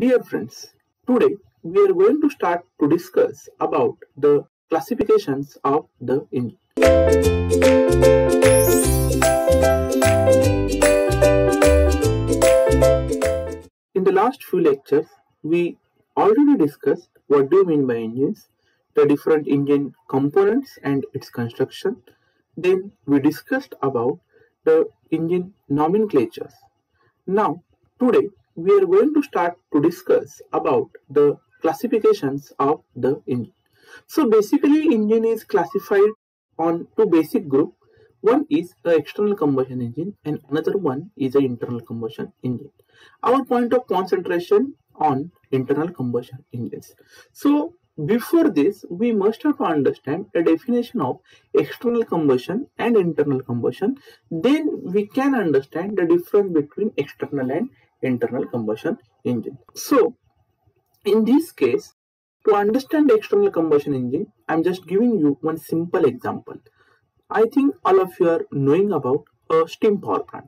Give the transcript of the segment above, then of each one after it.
Dear friends, today we are going to start to discuss about the classifications of the engine. In the last few lectures, we already discussed what do you mean by engines, the different engine components and its construction. Then we discussed about the engine nomenclatures. Now, today we are going to start to discuss about the classifications of the engine. So basically engine is classified on two basic group. One is the external combustion engine and another one is the internal combustion engine. Our point of concentration on internal combustion engines. So before this, we must have to understand a definition of external combustion and internal combustion. Then we can understand the difference between external and internal combustion engine. So in this case, to understand the external combustion engine, I'm just giving you one simple example. I think all of you are knowing about a steam power plant.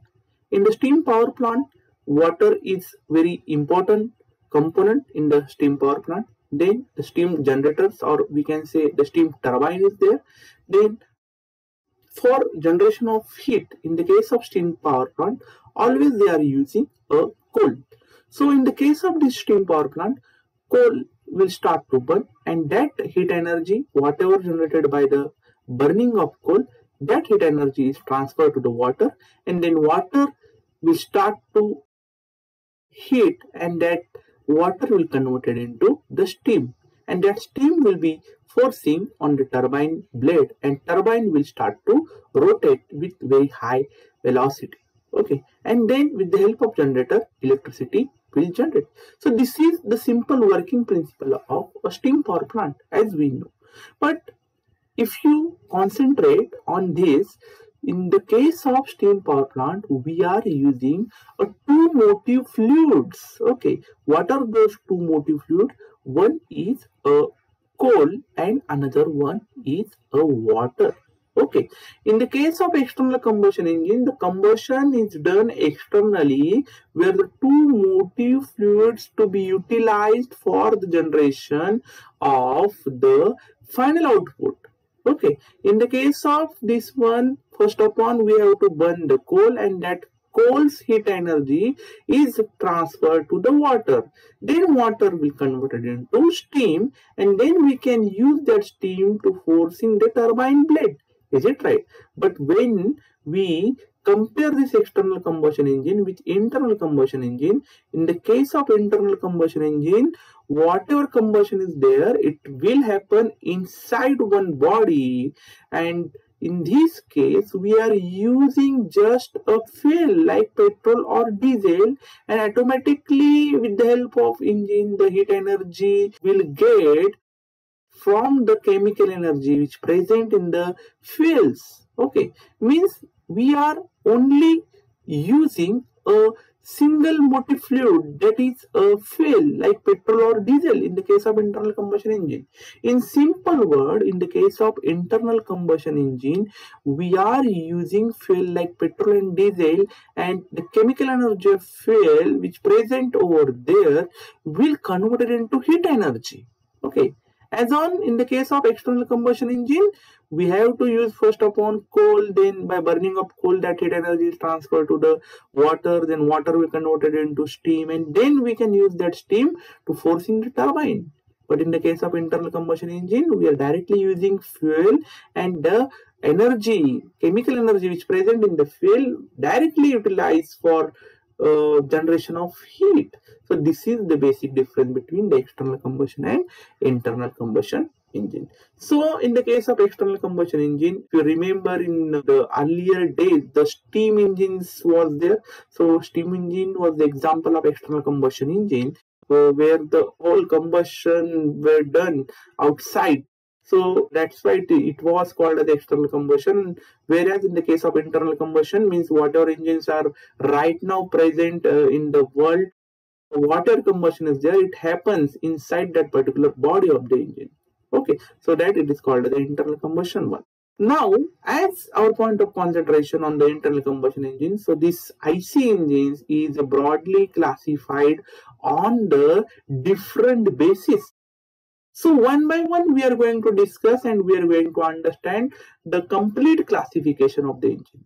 In the steam power plant, water is very important component in the steam power plant. Then the steam generators or we can say the steam turbine is there. Then for generation of heat, in the case of steam power plant, always they are using a coal. So in the case of this steam power plant, coal will start to burn and that heat energy, whatever generated by the burning of coal, that heat energy is transferred to the water and then water will start to heat and that water will converted into the steam and that steam will be forcing on the turbine blade and turbine will start to rotate with very high velocity okay. And then with the help of generator electricity will generate. So this is the simple working principle of a steam power plant as we know. But if you concentrate on this in the case of steam power plant we are using a two motive fluids. Okay. What are those two motive fluids? One is a coal and another one is a water Okay. In the case of external combustion engine, the combustion is done externally where the two motive fluids to be utilized for the generation of the final output. Okay. In the case of this one, first of all, we have to burn the coal and that coal's heat energy is transferred to the water. Then water will converted into steam and then we can use that steam to forcing the turbine blade. Is it right? But when we compare this external combustion engine with internal combustion engine, in the case of internal combustion engine, whatever combustion is there, it will happen inside one body and in this case, we are using just a fuel like petrol or diesel and automatically with the help of engine, the heat energy will get from the chemical energy which present in the fuels okay. Means we are only using a single motive fluid that is a fuel like petrol or diesel in the case of internal combustion engine. In simple word in the case of internal combustion engine we are using fuel like petrol and diesel and the chemical energy of fuel which present over there will convert it into heat energy. Okay as on in the case of external combustion engine, we have to use first upon coal, then by burning of coal that heat energy is transferred to the water, then water we converted into steam and then we can use that steam to forcing the turbine. But in the case of internal combustion engine, we are directly using fuel and the energy, chemical energy which present in the fuel directly utilized for uh, generation of heat. So this is the basic difference between the external combustion and internal combustion engine. So in the case of external combustion engine, if you remember in the earlier days, the steam engines was there. So steam engine was the example of external combustion engine uh, where the whole combustion were done outside so that's why it, it was called as external combustion. Whereas in the case of internal combustion means whatever engines are right now present uh, in the world, water combustion is there, it happens inside that particular body of the engine. Okay, so that it is called the internal combustion one. Now, as our point of concentration on the internal combustion engine, so this IC engines is broadly classified on the different basis. So one by one we are going to discuss and we are going to understand the complete classification of the engine.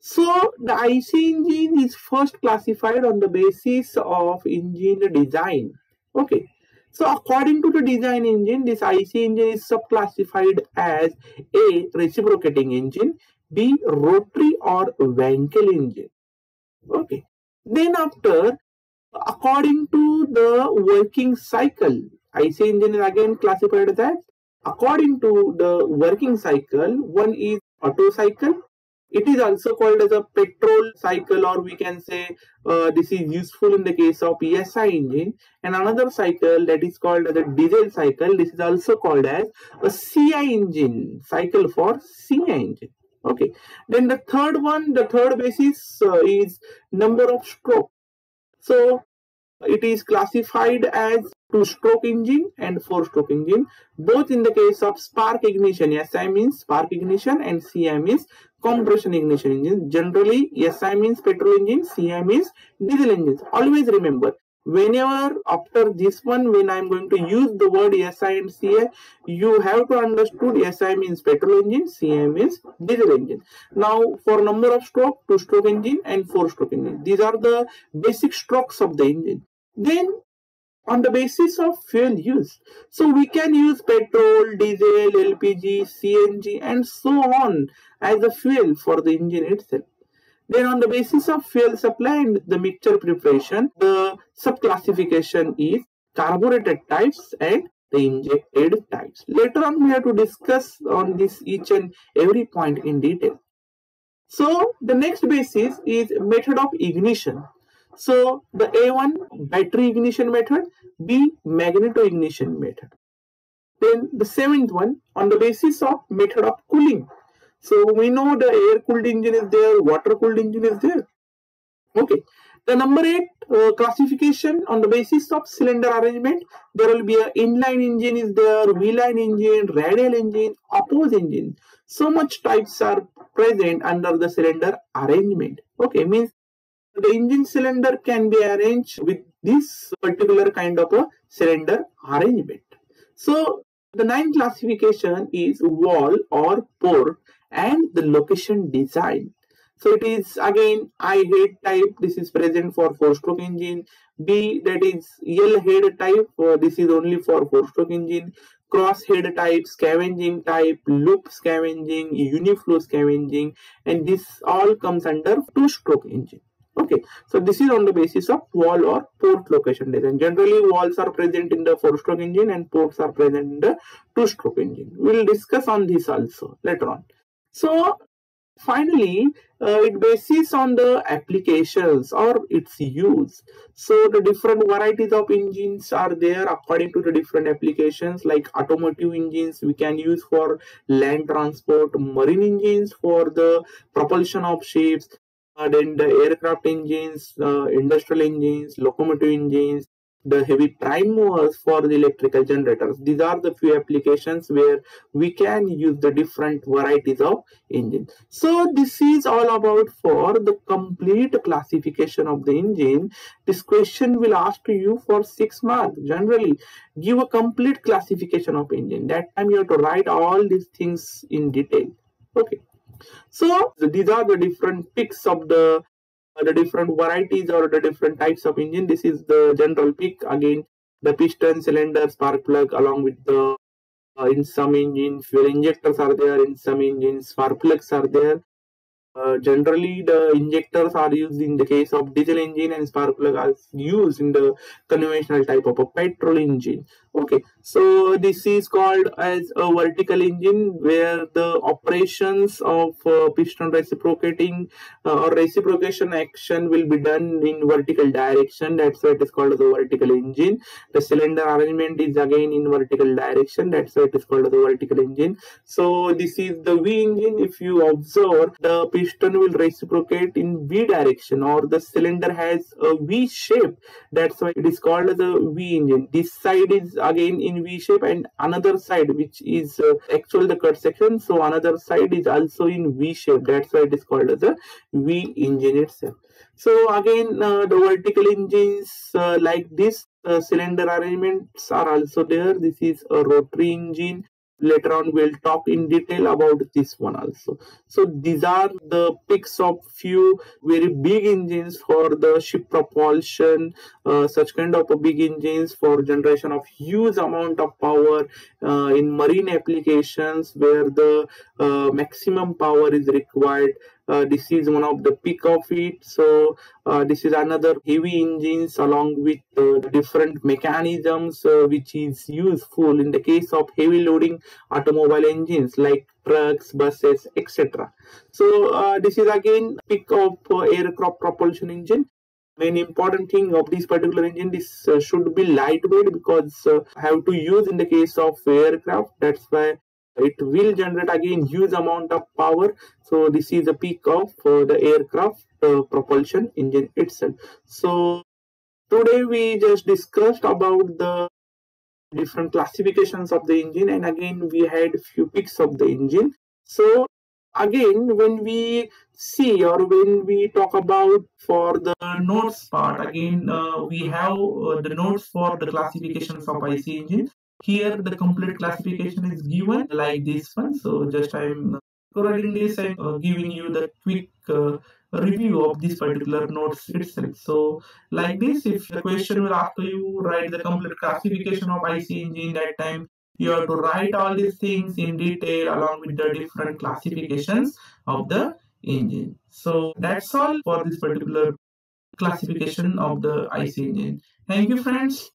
So the IC engine is first classified on the basis of engine design. Okay. So according to the design engine, this IC engine is subclassified as A. Reciprocating engine, B. Rotary or Wankel engine. Okay. Then after, according to the working cycle, IC engine is again classified as according to the working cycle, one is Otto cycle, it is also called as a petrol cycle or we can say uh, this is useful in the case of SI engine. And another cycle that is called as a diesel cycle this is also called as a CI engine cycle for CI engine. Okay. Then the third one the third basis uh, is number of stroke. So it is classified as two stroke engine and four stroke engine. Both in the case of spark ignition SI means spark ignition and CI means compression ignition engine. Generally SI means petrol engine CI means diesel engines. Always remember whenever after this one when I'm going to use the word SI and CI you have to understood SI means petrol engine CI means diesel engine now for number of stroke two stroke engine and four stroke engine these are the basic strokes of the engine then on the basis of fuel use. So we can use petrol, diesel, LPG, CNG and so on as a fuel for the engine itself. Then on the basis of fuel supply and the mixture preparation, the subclassification is carbureted types and the injected types. Later on we have to discuss on this each and every point in detail. So the next basis is method of ignition. So the A1 battery ignition method, B magneto ignition method. Then the seventh one on the basis of method of cooling. So we know the air cooled engine is there, water cooled engine is there. Okay. The number eight uh, classification on the basis of cylinder arrangement, there will be a inline engine is there, V-line engine, radial engine, oppose engine. So much types are present under the cylinder arrangement. Okay, means the engine cylinder can be arranged with this particular kind of a cylinder arrangement. So the ninth classification is valve or port and the location design. So it is again I head type. This is present for four-stroke engine. B that is L head type. Uh, this is only for four-stroke engine. Cross head type, scavenging type, loop scavenging, uniflow scavenging, and this all comes under two-stroke engine okay so this is on the basis of valve or port location design generally valves are present in the four stroke engine and ports are present in the two stroke engine we'll discuss on this also later on so finally uh, it bases on the applications or its use. So the different varieties of engines are there according to the different applications. Like automotive engines we can use for land transport marine engines for the propulsion of ships uh, then the aircraft engines, uh, industrial engines, locomotive engines, the heavy prime movers for the electrical generators. These are the few applications where we can use the different varieties of engine. So this is all about for the complete classification of the engine. This question will ask you for six marks. Generally, give a complete classification of engine. That time you have to write all these things in detail. Okay. So these are the different picks of the the different varieties or the different types of engine. This is the general pick again. The piston, cylinder, spark plug, along with the uh, in some engines fuel injectors are there. In some engines, spark plugs are there. Uh, generally, the injectors are used in the case of diesel engine and spark plug are used in the conventional type of a petrol engine. Okay, so this is called as a vertical engine where the operations of uh, piston reciprocating uh, or reciprocation action will be done in vertical direction. That's why it is called as a vertical engine. The cylinder arrangement is again in vertical direction. That's why it is called as a vertical engine. So this is the V engine. If you observe the piston will reciprocate in V direction or the cylinder has a V shape. That's why it is called as a V engine. This side is again in V shape and another side which is uh, actual the cut section. So another side is also in V shape. That's why it is called as a V engine itself. So again uh, the vertical engines uh, like this uh, cylinder arrangements are also there. This is a rotary engine later on we'll talk in detail about this one also. So these are the picks of few very big engines for the ship propulsion uh, such kind of big engines for generation of huge amount of power uh, in marine applications where the uh, maximum power is required uh, this is one of the peak of it. So uh, this is another heavy engines along with uh, different mechanisms uh, which is useful in the case of heavy loading automobile engines like trucks buses etc so uh, this is again peak of aircraft propulsion engine. Main important thing of this particular engine this should be lightweight because have to use in the case of aircraft. That's why it will generate again huge amount of power. So this is the peak of uh, the aircraft uh, propulsion engine itself. So today we just discussed about the different classifications of the engine and again we had few peaks of the engine. So again when we see or when we talk about for the notes part again uh, we have uh, the notes for the classifications of ic engine here the complete classification is given like this one. So just I'm providing this and uh, giving you the quick uh, review of this particular notes itself. So like this, if the question will ask you write the complete classification of IC engine that time, you have to write all these things in detail along with the different classifications of the engine. So that's all for this particular classification of the IC engine. Thank you friends.